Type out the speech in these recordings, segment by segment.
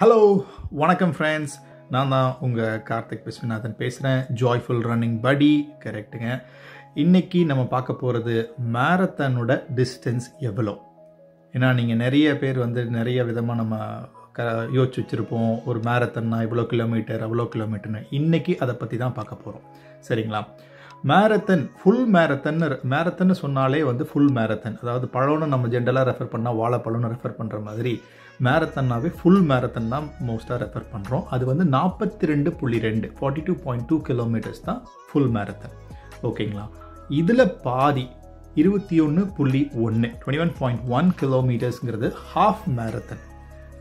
Hello வணக்கம் friends நான் தான் உங்கள் கார்த்திக் விஸ்வநாதன் பேசுகிறேன் ஜாய்ஃபுல் ரன்னிங் படி கரெக்டுங்க இன்றைக்கி நம்ம பார்க்க போகிறது மேரத்தானோட டிஸ்டன்ஸ் எவ்வளோ? ஏன்னா நீங்கள் நிறைய பேர் வந்து நிறைய விதமாக நம்ம க யோசிச்சு வச்சுருப்போம். ஒரு மேரத்தன்னா இவ்வளோ கிலோமீட்டர் அவ்வளோ கிலோமீட்டர்னு இன்றைக்கி அதை பற்றி தான் பார்க்க போகிறோம் சரிங்களா? மேரத்தன் ஃபுல் மேரத்தன் மேரத்தன் சொன்னாலே வந்து ஃபுல் மேரத்தன் அதாவது பழம்னு நம்ம ஜென்ரலாக ரெஃபர் பண்ணால் வாழைப்பழம்னு ரெஃபர் பண்ணுற மாதிரி மேரத்தன்னாவே ஃபுல் மேரத்தன் தான் மோஸ்ட்டாக ரெஃபர் பண்ணுறோம் அது வந்து நாற்பத்தி ரெண்டு புள்ளி ரெண்டு forty two point two kilometres தான் ஃபுல் மேரத்தன் ஓகேங்களா இதில் பாதி இருபத்தி ஒன்று புள்ளி ஒன்று டுவெண்ட்டி ஒன் பாயிண்ட் ஒன் கிலோமீட்டர்ஸ்ங்கிறது ஹாஃப் மேரத்தன்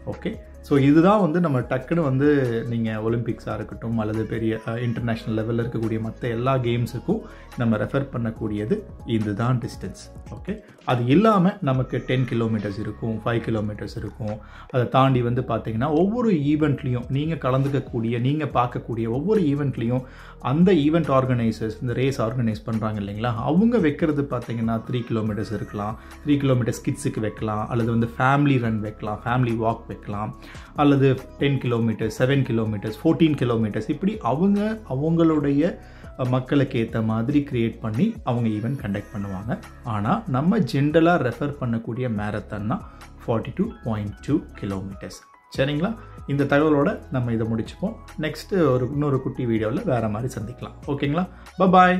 ஓகே ஸோ இதுதான் வந்து நம்ம டக்குன்னு வந்து நீங்கள் ஒலிம்பிக்ஸாக இருக்கட்டும் அல்லது பெரிய இன்டர்நேஷ்னல் லெவலில் இருக்கக்கூடிய மற்ற எல்லா கேம்ஸுக்கும் நம்ம ரெஃபர் பண்ணக்கூடியது இதுதான் டிஸ்டன்ஸ் ஓகே அது இல்லாமல் நமக்கு டென் கிலோமீட்டர்ஸ் இருக்கும் ஃபைவ் கிலோமீட்டர்ஸ் இருக்கும். அதை தாண்டி வந்து பார்த்தீங்கன்னா ஒவ்வொரு ஈவெண்ட்லேயும் நீங்கள் கலந்துக்கக்கூடிய நீங்கள் பார்க்கக்கூடிய ஒவ்வொரு ஈவெண்ட்லேயும் அந்த ஈவெண்ட் ஆர்கனைசர்ஸ் இந்த ரேஸ் ஆர்கனைஸ் பண்ணுறாங்க இல்லைங்களா? அவங்க வைக்கிறது பார்த்தீங்கன்னா த்ரீ கிலோமீட்டர்ஸ் இருக்கலாம். த்ரீ கிலோமீட்டர்ஸ் கிட்ஸுக்கு வைக்கலாம் அல்லது வந்து ஃபேமிலி ரன் வைக்கலாம் ஃபேமிலி வாக் வைக்கலாம். அல்லது ten kilometres seven kilometres fourteen kilometres இப்படி அவங்க அவங்களுடைய மக்களுக்கு ஏற்ற மாதிரி க்ரியேட் பண்ணி அவங்க ஈவெண்ட் கண்டக்ட் பண்ணுவாங்க. ஆனால் நம்ம ஜென்ரலாக ரெஃபர் பண்ணக்கூடிய மேரத்தான்னா forty two point two kilometres சரிங்களா? இந்த தகவலோட நம்ம இதை முடிச்சுப்போம். நெக்ஸ்ட்டு ஒரு இன்னொரு குட்டி வீடியோவில் வேறு மாதிரி சந்திக்கலாம். ஓகேங்களா பாய்